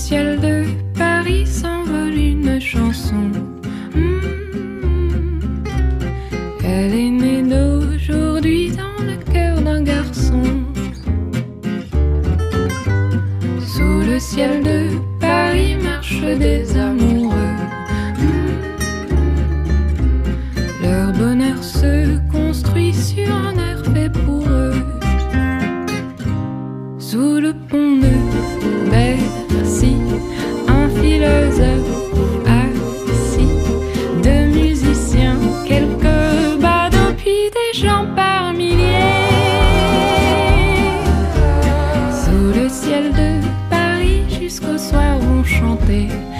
le ciel de Paris s'envole une chanson. Hmm. Elle est née d'aujourd'hui dans le cœur d'un garçon. Sous le ciel de Paris marchent des amoureux. clear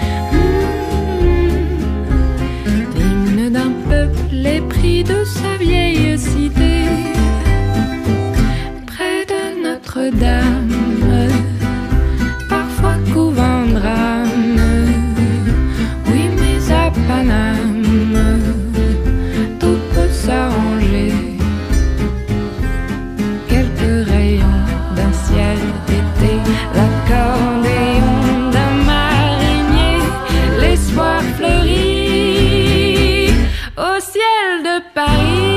ciel de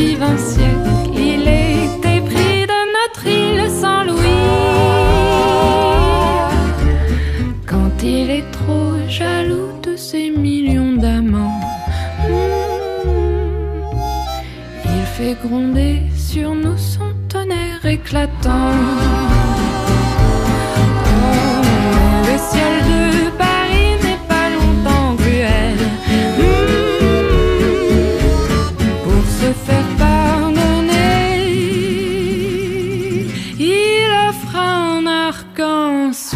Vingt siècles, il est épris de notre île sans Louis. Quand il est trop jaloux de ses millions d'amants, il fait gronder sur nous son tonnerre éclatant. Arc-en-ciel.